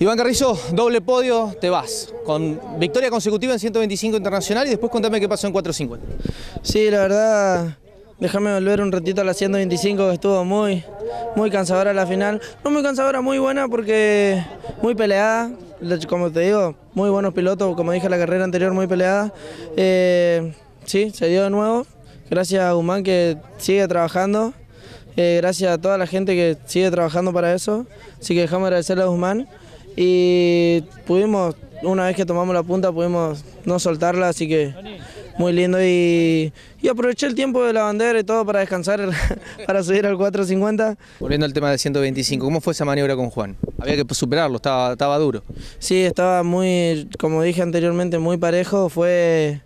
Iván Carrizo, doble podio, te vas, con victoria consecutiva en 125 internacional y después contame qué pasó en 450. Sí, la verdad, déjame volver un ratito a la 125 que estuvo muy, muy cansadora la final. No muy cansadora, muy buena porque muy peleada, como te digo, muy buenos pilotos, como dije la carrera anterior, muy peleada. Eh, sí, se dio de nuevo, gracias a Guzmán que sigue trabajando. Eh, gracias a toda la gente que sigue trabajando para eso, así que dejamos agradecerle a Guzmán y pudimos, una vez que tomamos la punta, pudimos no soltarla, así que muy lindo y, y aproveché el tiempo de la bandera y todo para descansar, para subir al 450. Volviendo al tema de 125, ¿cómo fue esa maniobra con Juan? Había que superarlo, estaba, estaba duro. Sí, estaba muy, como dije anteriormente, muy parejo, fue...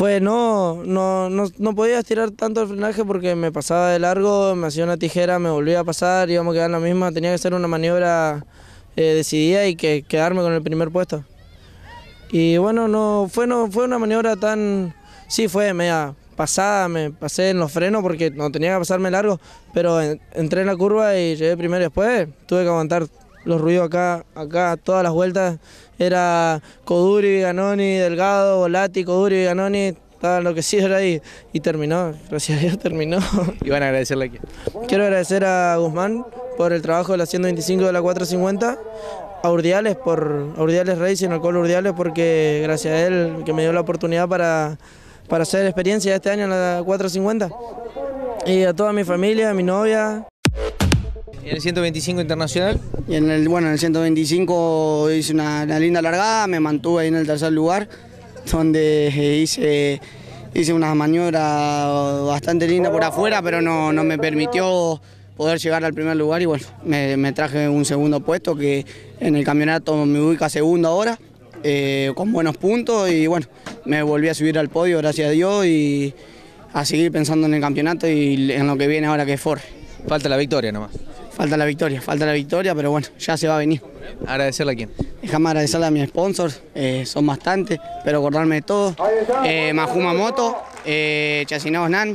Fue, no, no, no, podía estirar tanto el frenaje porque me pasaba de largo, me hacía una tijera, me volvía a pasar, íbamos a quedar en la misma, tenía que ser una maniobra eh, decidida y que quedarme con el primer puesto. Y bueno, no fue, no fue una maniobra tan... Sí, fue media pasada, me pasé en los frenos porque no tenía que pasarme largo, pero entré en la curva y llegué primero después, tuve que aguantar los ruidos acá, acá todas las vueltas, era Coduri, Ganoni, Delgado, Volati, Coduri, Ganoni, estaba enloquecido ahí y terminó, gracias a Dios terminó. ¿Y van a agradecerle aquí? Quiero agradecer a Guzmán por el trabajo de la 125 de la 450, a Urdiales por Urdiales Racing, al Colo Urdiales, porque gracias a él que me dio la oportunidad para, para hacer experiencia este año en la 450. Y a toda mi familia, a mi novia. ¿En el 125 internacional? Y en el, bueno, en el 125 hice una, linda largada, me mantuve ahí en el tercer lugar, donde hice, hice una maniobra bastante linda por afuera, pero no, no me permitió poder llegar al primer lugar y bueno, me, traje un segundo puesto que en el campeonato me ubica segundo ahora, eh, con buenos puntos y bueno, me volví a subir al podio, gracias a Dios, y a seguir pensando en el campeonato y en lo que viene ahora que es Ford. Falta la victoria nomás. Falta la victoria, falta la victoria, pero bueno, ya se va a venir. ¿Agradecerle a quién? Déjame agradecerle a mis sponsors, eh, son bastantes, pero acordarme de todo. Eh, Majuma Moto, eh, Nan,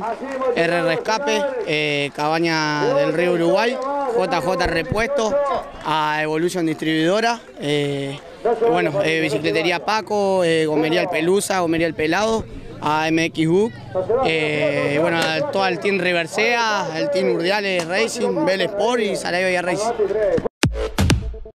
R Rescape, eh, Cabaña del Río Uruguay, JJ Repuesto, a Evolution Distribuidora, bueno, Bicicletería Paco, Gomería El Pelusa, Gomería El Pelado, a MX Hook, eh, bueno, todo el team Reversea, el team Urdiales Racing, Bell Sport y Sarabia Racing.